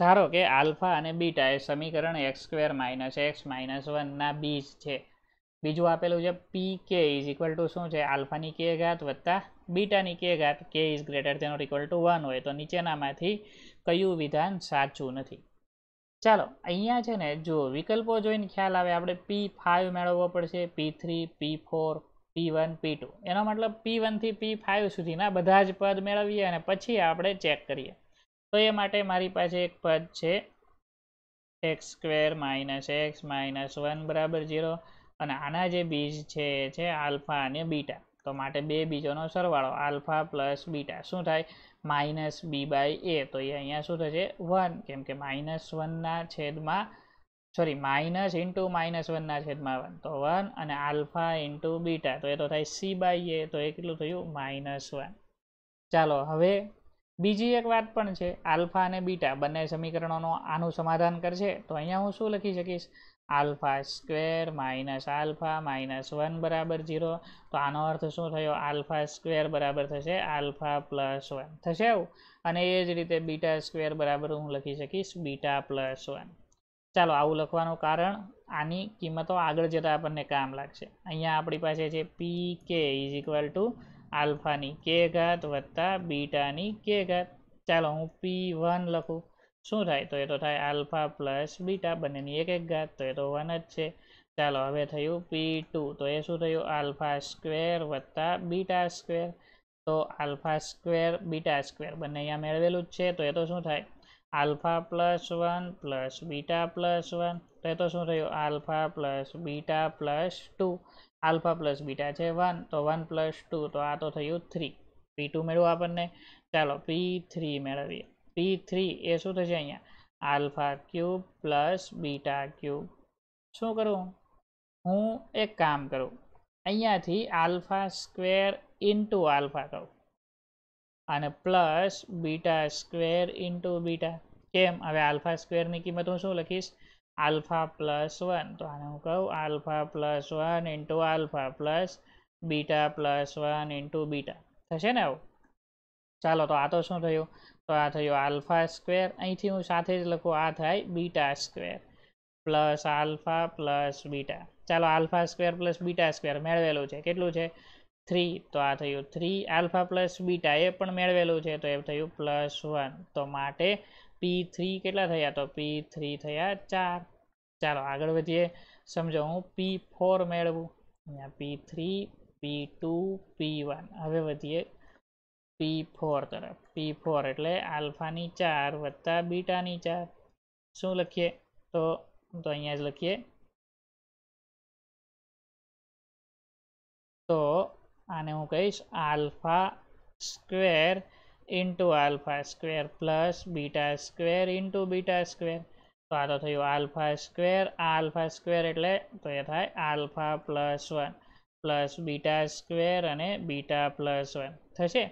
ધારો કે આલ્ફા અને બીટા એ સમીકરણ x square minus x minus વનના બીજ છે. બીજું આપેલું છે પી કે ઇઝ ઇક્વલ ટુ શું છે? આલ્ફાની કે ઘાત વત્તા બીટાની કે ઘાત કે ઇઝ ગ્રેટર તેનો ઇક્વલ ટુ વન હોય તો નીચેનામાંથી કયું વિધાન સાચું નથી? ચાલો, અહીંયા છે ને જો વિકલ્પો જોઈને ખ્યાલ આવે, આપણે પી ફાઇવ મેળવવો પડશે. P three P four P one P two એનો મતલબ પી વનથી પી ફાઇવ સુધીના બધા જ પદ મેળવીએ અને પછી આપણે ચેક કરીએ. તો એ માટે મારી પાસે એક પદ છે. X square minus x minus one બરાબર ઝીરો અને આના જે બીજ છે એ છે આલ્ફા અને બીટા. તો માટે બે બીજોનો સરવાળો, આલ્ફા પ્લસ બીટા. શું થાય? માઇનસ બી બાય એ તો એ અહીંયા શું થશે? વન કેમ કે માઇનસ વનના છેદમાં સોરી માઇનસ ઇન્ટુ માઇનસ વનના છેદમાં વન તો વન અને આલ્ફા ઇન્ટુ બીટા. તો એ તો થાય સી બાય એ તો એ કેટલું થયું? માઇનસ વન ચાલો, હવે બીજી એક વાત પણ છે, આલ્ફા અને બીટા બંને સમીકરણોનો આનું સમાધાન કરશે. તો અહીંયા હું શું લખી શકીશ? Alpha square minus alpha minus one બરાબર ઝીરો. તો આનો અર્થ શું થયો? આલ્ફા સ્ક્વેર બરાબર થશે આલ્ફા પ્લસ વન. થશે આવું? અને એ જ રીતે બીટા સ્ક્વેર બરાબર હું લખી શકીશ બીટા પ્લસ વન. ચાલો, આવું લખવાનું કારણ, આની કિંમતો આગળ જતાં આપણને કામ લાગશે. અહીંયા આપણી પાસે છે, પી કે ઇઝ ઇક્વલ ટુ આલ્ફાની કે ઘાત વત્તા બીટાની કે ઘાત. ચાલો હું પી વન લખું. શું થાય? તો એ તો થાય આલ્ફા પ્લસ બીટા, બંનેની એક એક ઘાત, તો એ તો વન જ છે. ચાલો હવે થયું પી ટુ, તો એ શું થયું? આલ્ફા સ્ક્વેર વત્તા બીટા સ્ક્વેર. તો આલ્ફા સ્ક્વેર બીટા સ્ક્વેર બંને અહીંયા મેળવેલું જ છે, તો એ તો શું થાય? Alpha plus one plus beta plus one. તો એ તો શું થયું? Alpha plus beta plus two. Alpha plus beta છે વન. તો વન પ્લસ ટુ, તો આ તો થયું થ્રી. પી ટુ મેળવું આપણને. ચાલો, પી થ્રી મેળવીએ. પી થ્રી એ શું થશે અહીંયા? Alpha cube plus beta cube. શું કરું? હું એક કામ કરું. અહીંયાથી આલ્ફા સ્ક્વેર ઇન્ટુ આલ્ફા કહું. અને plus beta square into beta. કેમ હવે આલ્ફા સ્ક્વેરની કિંમત હું શું લખીશ આલ્ફા પ્લસ વન તો આને હું કહું alpha plus one into alpha plus beta plus one into beta થશે ને આવું ચાલો તો આ તો શું થયું તો આ થયું આલ્ફા સ્ક્વેર અહીંથી હું સાથે જ લખું આ થાય beta square plus alpha plus beta ચાલો alpha square plus beta square મેળવેલું છે કેટલું છે થ્રી તો આ થયું થ્રી આલ્ફા પ્લસ બીટા એ પણ મેળવેલું છે તો એ થયું પ્લસ વન તો માટે પી થ્રી કેટલા થયા? તો પી થ્રી થયા ચાર. ચાલો, આગળ વધીએ. સમજો, હું પી ફોર મેળવું. અહીંયા P three P two P one હવે વધીએ પી ફોર તરફ. પી ફોર એટલે આલ્ફાની ચાર વત્તા બીટાની ચાર. શું લખીએ? તો તો અહીંયા જ લખીએ. તો, આને હું કહીશ alpha square into alpha square plus beta square into beta square તો આ તો થયું આલ્ફા સ્ક્વેર આલ્ફા સ્ક્વેર એટલે તો એ થાય alpha plus one plus beta square અને બીટા પ્લસ વન થશે?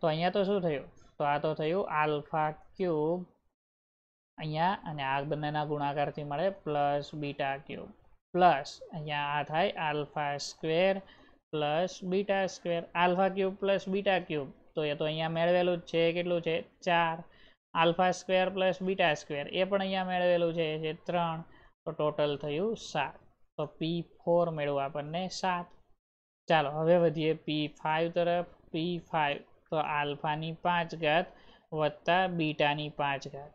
તો અહીંયા તો શું થયું? તો આ તો થયું આલ્ફા ક્યુબ અહીંયા અને આ બંનેના ગુણાકારથી મળે પ્લસ બીટા ક્યુબ પ્લસ અહીંયા આ થાય alpha square plus beta square alpha cube plus beta cube તો એ તો અહીંયા મેળવેલું જ છે, કેટલું છે? ચાર. Alpha square plus beta square, એ પણ અહીંયા મેળવેલું છે જે ત્રણ. તો ટોટલ થયું સાત. તો પી ફોર મેળવું આપણને સાત. ચાલો, હવે વધીએ. પી ફાઇવ તરફ, પી ફાઇવ તો આલ્ફાની પાંચ ઘાત વત્તા બીટાની પાંચ ઘાત.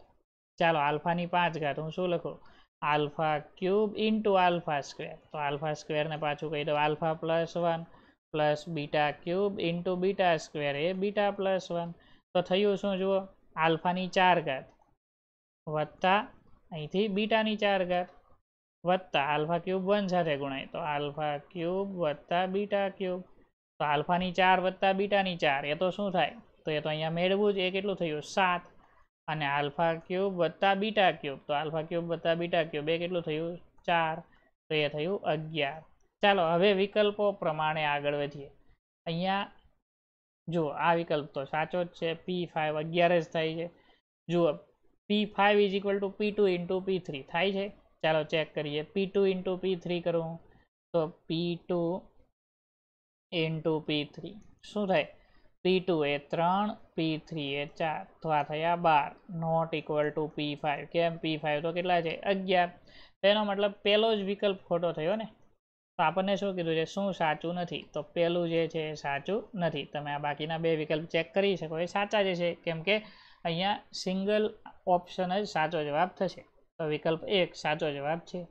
ચાલો, આલ્ફાની પાંચ ઘાત, હું શું લખું? Alpha cube into alpha square. તો આલ્ફા સ્ક્વેરને પાછું કહી દો alpha plus one. Plus beta cube into beta square એ બીટા પ્લસ વન. તો થયું શું? જુઓ, આલ્ફાની ચાર ઘાત વત્તા અહીંથી બીટાની ચાર ઘાત વત્તા આલ્ફા ક્યુબ વન સાથે ગુણાય. તો આલ્ફા ક્યુબ વત્તા બીટા ક્યુબ. તો આલ્ફાની ચાર વત્તા બીટાની ચાર. એ તો શું થાય? તો એ તો અહીંયા મેળવું જ. એ કેટલું થયું? સાત. અને આલ્ફા ક્યુબ વત્તા બીટા ક્યુબ. તો આલ્ફા ક્યુબ વત્તા બીટા ક્યુબ. એ કેટલું થયું? ચાર. તો એ થયું અગિયાર. ચાલો હવે વિકલ્પો પ્રમાણે આગળ વધીએ. અહીંયા જુઓ, આ વિકલ્પ તો સાચો જ છે. પી ફાઇવ અગિયાર જ થાય છે. જુઓ P five is equal to P two into P three થાય છે? ચાલો ચેક કરીએ. P two into P three કરું તો P two into P three શું થાય? પી ટુ એ ત્રણ પી થ્રી એ ચાર. તો આ થયા બાર. Not equal to P five કેમ? પી ફાઇવ તો કેટલા છે? અગિયાર. તેનો મતલબ પહેલો જ વિકલ્પ ખોટો થયો ને? તો આપણને શું કીધું છે? શું સાચું નથી? તો પહેલું જે છે એ સાચું નથી. તમે આ બાકીના બે વિકલ્પ ચેક કરી શકો, એ સાચા જે છે. કેમ કે અહીંયા સિંગલ ઓપ્શન જ સાચો જવાબ થશે. તો વિકલ્પ એક સાચો જવાબ છે.